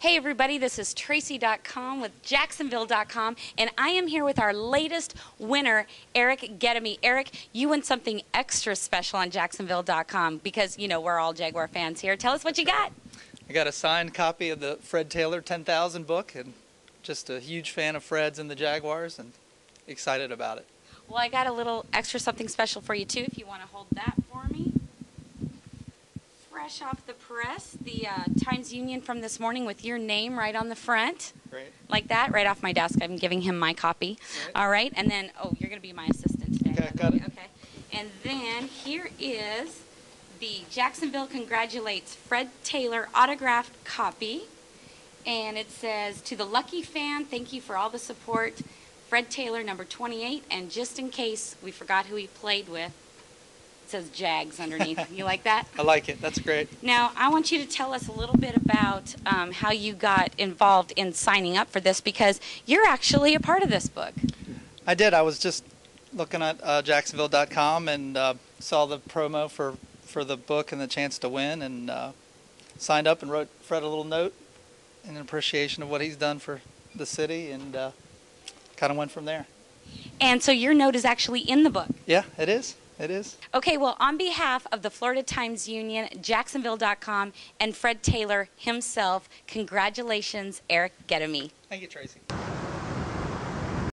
Hey everybody, this is Tracy.com with Jacksonville.com, and I am here with our latest winner, Eric Gettemy. Eric, you won something extra special on Jacksonville.com because, you know, we're all Jaguar fans here. Tell us what you got. I got a signed copy of the Fred Taylor 10,000 book, and just a huge fan of Fred's and the Jaguars, and excited about it. Well, I got a little extra something special for you too, if you want to hold that. Fresh off the press, the uh, Times Union from this morning with your name right on the front. Great. Like that, right off my desk. I'm giving him my copy. Right. All right, and then, oh, you're going to be my assistant today. Okay, got it. Okay. And then here is the Jacksonville Congratulates Fred Taylor autographed copy. And it says, To the lucky fan, thank you for all the support. Fred Taylor, number 28. And just in case we forgot who he played with, it says Jags underneath. you like that? I like it. That's great. Now, I want you to tell us a little bit about um, how you got involved in signing up for this because you're actually a part of this book. I did. I was just looking at uh, Jacksonville.com and uh, saw the promo for, for the book and the chance to win, and uh, signed up and wrote Fred a little note in appreciation of what he's done for the city, and uh, kind of went from there. And so your note is actually in the book. Yeah, it is. It is. Okay, well, on behalf of the Florida Times Union, Jacksonville.com, and Fred Taylor himself, congratulations, Eric Gettemy. Thank you, Tracy.